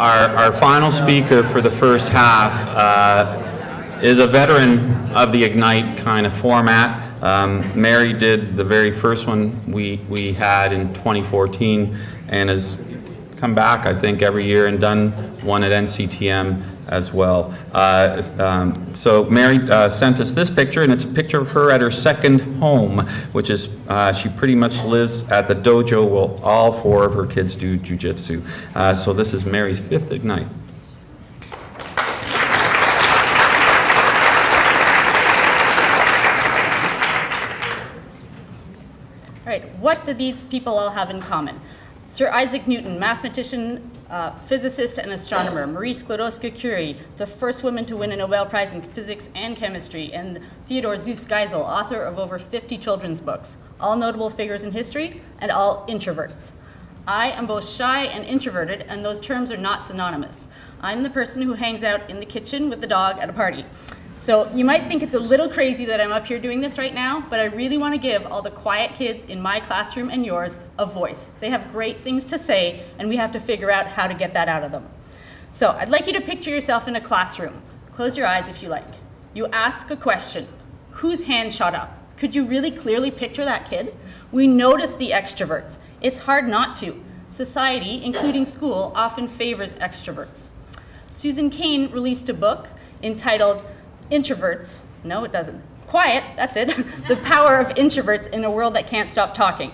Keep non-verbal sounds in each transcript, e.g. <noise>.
our, our final speaker for the first half uh, is a veteran of the Ignite kind of format. Um, Mary did the very first one we, we had in 2014 and has come back, I think, every year and done one at NCTM as well. Uh, um, so Mary uh, sent us this picture, and it's a picture of her at her second home, which is uh, she pretty much lives at the dojo where all four of her kids do jujitsu. Uh, so this is Mary's fifth Ignite. All right, what do these people all have in common? Sir Isaac Newton, mathematician, uh, physicist, and astronomer. Marie Sklodowska-Curie, the first woman to win a Nobel Prize in physics and chemistry. And Theodore Seuss Geisel, author of over 50 children's books. All notable figures in history, and all introverts. I am both shy and introverted, and those terms are not synonymous. I'm the person who hangs out in the kitchen with the dog at a party. So you might think it's a little crazy that I'm up here doing this right now, but I really want to give all the quiet kids in my classroom and yours a voice. They have great things to say, and we have to figure out how to get that out of them. So I'd like you to picture yourself in a classroom. Close your eyes if you like. You ask a question. Whose hand shot up? Could you really clearly picture that kid? We notice the extroverts. It's hard not to. Society, including school, often favors extroverts. Susan Cain released a book entitled introverts, no, it doesn't. Quiet, that's it. <laughs> the power of introverts in a world that can't stop talking,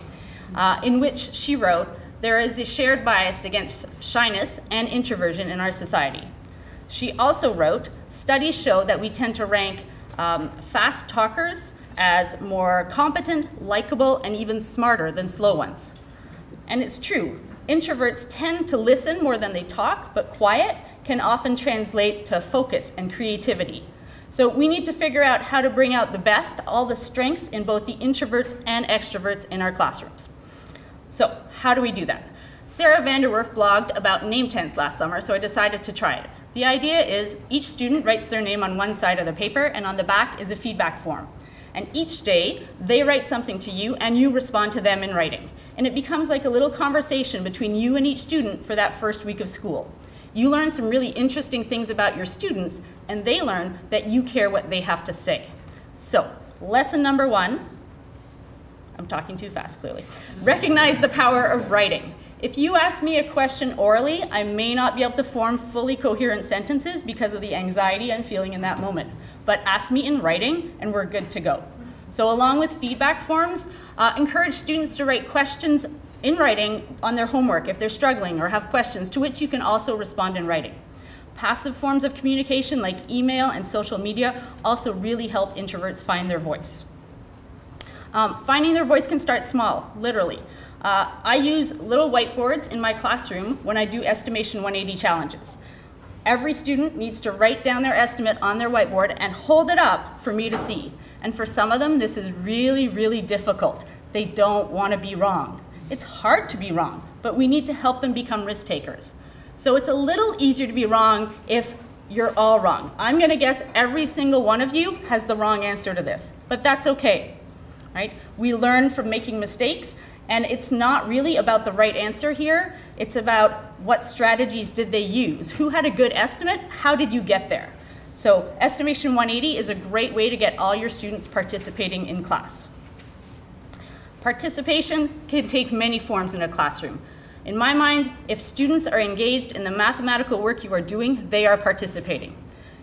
uh, in which she wrote, there is a shared bias against shyness and introversion in our society. She also wrote, studies show that we tend to rank um, fast talkers as more competent, likable, and even smarter than slow ones. And it's true. Introverts tend to listen more than they talk, but quiet can often translate to focus and creativity. So we need to figure out how to bring out the best, all the strengths in both the introverts and extroverts in our classrooms. So how do we do that? Sara VanDerWerf blogged about name tents last summer, so I decided to try it. The idea is each student writes their name on one side of the paper, and on the back is a feedback form. And each day, they write something to you, and you respond to them in writing. And it becomes like a little conversation between you and each student for that first week of school. You learn some really interesting things about your students, and they learn that you care what they have to say. So, lesson number one, I'm talking too fast, clearly. Recognize the power of writing. If you ask me a question orally, I may not be able to form fully coherent sentences because of the anxiety I'm feeling in that moment. But ask me in writing, and we're good to go. So along with feedback forms, uh, encourage students to write questions in writing on their homework if they're struggling or have questions, to which you can also respond in writing. Passive forms of communication like email and social media also really help introverts find their voice. Um, finding their voice can start small, literally. Uh, I use little whiteboards in my classroom when I do Estimation 180 challenges. Every student needs to write down their estimate on their whiteboard and hold it up for me to see. And for some of them, this is really, really difficult. They don't want to be wrong. It's hard to be wrong, but we need to help them become risk takers. So it's a little easier to be wrong if you're all wrong. I'm going to guess every single one of you has the wrong answer to this, but that's okay. Right? We learn from making mistakes, and it's not really about the right answer here. It's about what strategies did they use? Who had a good estimate? How did you get there? So Estimation 180 is a great way to get all your students participating in class. Participation can take many forms in a classroom. In my mind, if students are engaged in the mathematical work you are doing, they are participating.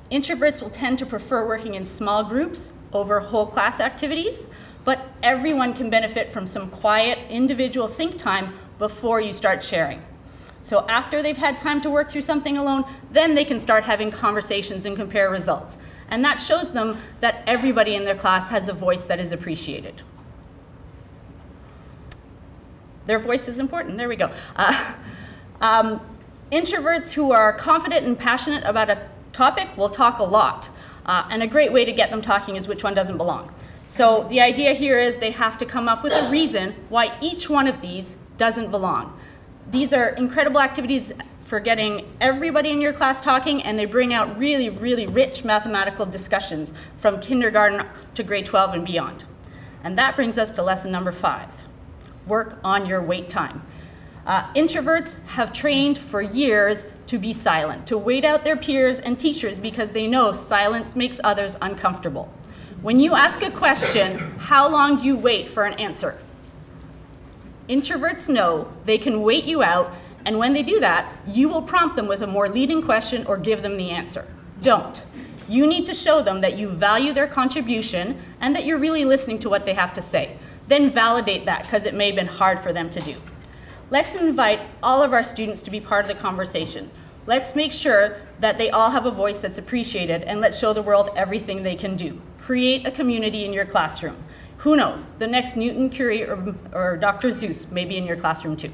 Introverts will tend to prefer working in small groups over whole class activities, but everyone can benefit from some quiet individual think time before you start sharing. So after they've had time to work through something alone, then they can start having conversations and compare results. And that shows them that everybody in their class has a voice that is appreciated. Their voice is important. There we go. Uh, <laughs> um, introverts who are confident and passionate about a topic will talk a lot. Uh, and a great way to get them talking is which one doesn't belong. So the idea here is they have to come up with a reason why each one of these doesn't belong. These are incredible activities for getting everybody in your class talking, and they bring out really, really rich mathematical discussions from kindergarten to grade 12 and beyond. And that brings us to lesson number five work on your wait time. Uh, introverts have trained for years to be silent, to wait out their peers and teachers because they know silence makes others uncomfortable. When you ask a question, how long do you wait for an answer? Introverts know they can wait you out, and when they do that, you will prompt them with a more leading question or give them the answer. Don't. You need to show them that you value their contribution and that you're really listening to what they have to say. Then validate that because it may have been hard for them to do. Let's invite all of our students to be part of the conversation. Let's make sure that they all have a voice that's appreciated and let's show the world everything they can do. Create a community in your classroom. Who knows, the next Newton, Curie, or, or Dr. Seuss may be in your classroom too.